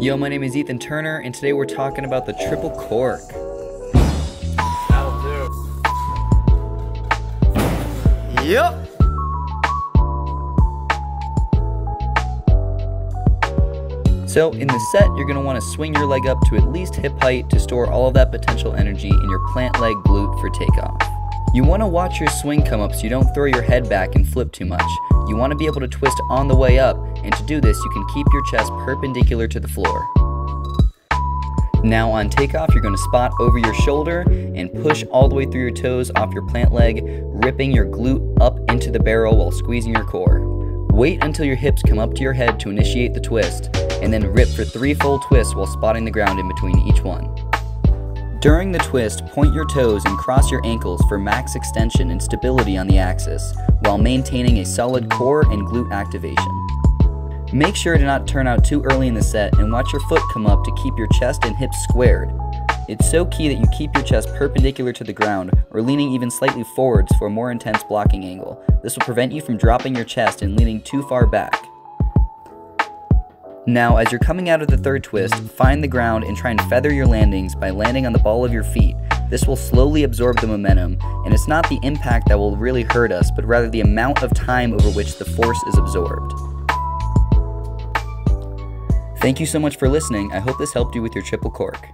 Yo, my name is Ethan Turner, and today we're talking about the triple cork. Yep. So in the set, you're going to want to swing your leg up to at least hip height to store all of that potential energy in your plant leg glute for takeoff. You want to watch your swing come up so you don't throw your head back and flip too much. You want to be able to twist on the way up, and to do this, you can keep your chest perpendicular to the floor. Now on takeoff, you're going to spot over your shoulder and push all the way through your toes off your plant leg, ripping your glute up into the barrel while squeezing your core. Wait until your hips come up to your head to initiate the twist, and then rip for three full twists while spotting the ground in between each one. During the twist, point your toes and cross your ankles for max extension and stability on the axis, while maintaining a solid core and glute activation. Make sure to not turn out too early in the set and watch your foot come up to keep your chest and hips squared. It's so key that you keep your chest perpendicular to the ground or leaning even slightly forwards for a more intense blocking angle. This will prevent you from dropping your chest and leaning too far back. Now, as you're coming out of the third twist, find the ground and try and feather your landings by landing on the ball of your feet. This will slowly absorb the momentum, and it's not the impact that will really hurt us, but rather the amount of time over which the force is absorbed. Thank you so much for listening. I hope this helped you with your triple cork.